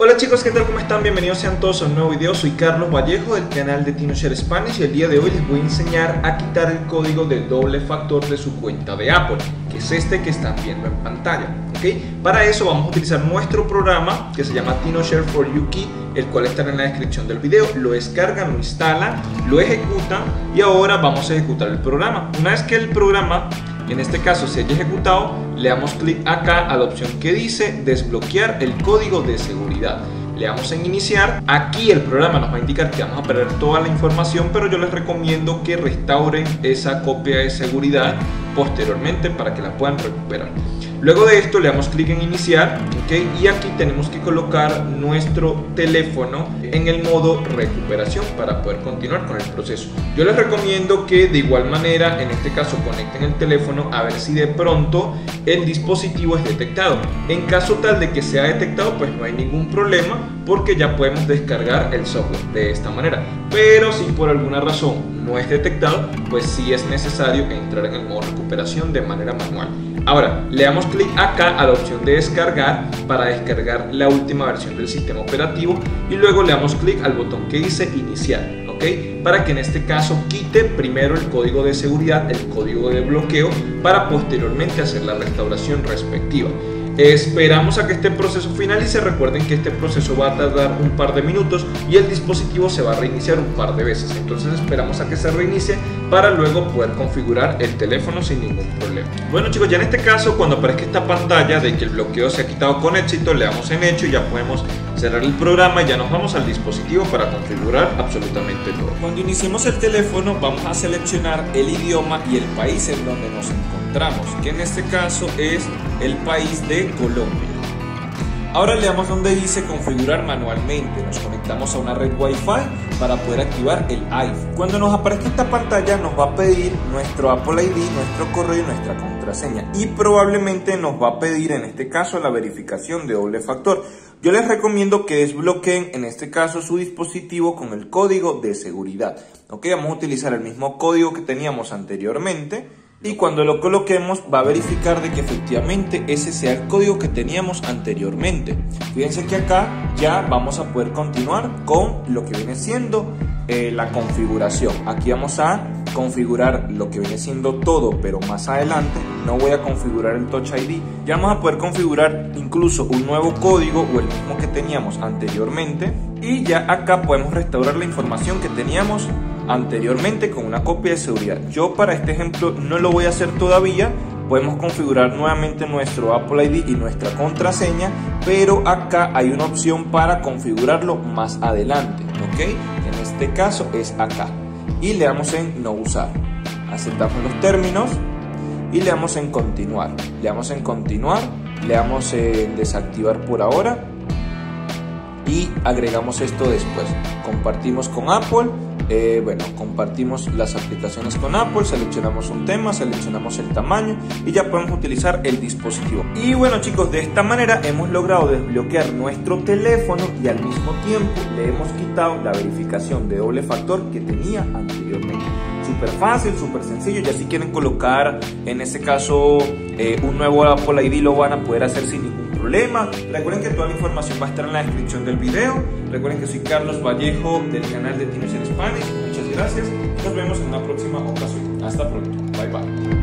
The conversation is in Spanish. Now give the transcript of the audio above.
Hola chicos, ¿qué tal? ¿Cómo están? Bienvenidos sean todos a un nuevo video. Soy Carlos Vallejo del canal de TinoShare Spanish y el día de hoy les voy a enseñar a quitar el código de doble factor de su cuenta de Apple, que es este que están viendo en pantalla. ¿ok? Para eso vamos a utilizar nuestro programa que se llama TinoShare for Yuki, el cual estará en la descripción del video. Lo descargan, lo instalan, lo ejecutan y ahora vamos a ejecutar el programa. Una vez que el programa en este caso se haya ejecutado, le damos clic acá a la opción que dice desbloquear el código de seguridad. Le damos en iniciar, aquí el programa nos va a indicar que vamos a perder toda la información, pero yo les recomiendo que restauren esa copia de seguridad posteriormente para que la puedan recuperar. Luego de esto le damos clic en iniciar y aquí tenemos que colocar nuestro teléfono en el modo recuperación para poder continuar con el proceso. Yo les recomiendo que de igual manera en este caso conecten el teléfono a ver si de pronto el dispositivo es detectado. En caso tal de que sea detectado pues no hay ningún problema porque ya podemos descargar el software de esta manera. Pero si por alguna razón no es detectado pues sí es necesario entrar en el modo recuperación de manera manual. Ahora, le damos clic acá a la opción de descargar para descargar la última versión del sistema operativo y luego le damos clic al botón que dice iniciar, ¿ok? Para que en este caso quite primero el código de seguridad, el código de bloqueo, para posteriormente hacer la restauración respectiva. Esperamos a que este proceso finalice. Recuerden que este proceso va a tardar un par de minutos y el dispositivo se va a reiniciar un par de veces. Entonces esperamos a que se reinicie para luego poder configurar el teléfono sin ningún problema. Bueno chicos, ya en este caso cuando aparezca esta pantalla de que el bloqueo se ha quitado con éxito, le damos en hecho y ya podemos cerrar el programa y ya nos vamos al dispositivo para configurar absolutamente todo. Cuando iniciemos el teléfono vamos a seleccionar el idioma y el país en donde nos encontramos, que en este caso es el país de Colombia. Ahora le damos donde dice configurar manualmente, nos conectamos a una red Wi-Fi para poder activar el iPhone. Cuando nos aparezca esta pantalla nos va a pedir nuestro Apple ID, nuestro correo y nuestra contraseña y probablemente nos va a pedir en este caso la verificación de doble factor. Yo les recomiendo que desbloqueen en este caso su dispositivo con el código de seguridad. Ok, vamos a utilizar el mismo código que teníamos anteriormente y cuando lo coloquemos va a verificar de que efectivamente ese sea el código que teníamos anteriormente. Fíjense que acá ya vamos a poder continuar con lo que viene siendo eh, la configuración. Aquí vamos a configurar lo que viene siendo todo, pero más adelante no voy a configurar el Touch ID. Ya vamos a poder configurar incluso un nuevo código o el mismo que teníamos anteriormente. Y ya acá podemos restaurar la información que teníamos anteriormente con una copia de seguridad. Yo para este ejemplo no lo voy a hacer todavía. Podemos configurar nuevamente nuestro Apple ID y nuestra contraseña, pero acá hay una opción para configurarlo más adelante, ¿ok? En este caso es acá. Y le damos en no usar. Aceptamos los términos y le damos en continuar. Le damos en continuar, le damos en desactivar por ahora y agregamos esto después. Compartimos con Apple eh, bueno, compartimos las aplicaciones con Apple, seleccionamos un tema, seleccionamos el tamaño y ya podemos utilizar el dispositivo. Y bueno chicos, de esta manera hemos logrado desbloquear nuestro teléfono y al mismo tiempo le hemos quitado la verificación de doble factor que tenía anteriormente. Súper fácil, súper sencillo. Ya si quieren colocar en este caso eh, un nuevo Apple ID lo van a poder hacer sin ningún problema. Recuerden que toda la información va a estar en la descripción del video. Recuerden que soy Carlos Vallejo del canal de Teenage Spanish. Muchas gracias. Nos vemos en una próxima ocasión. Hasta pronto. Bye bye.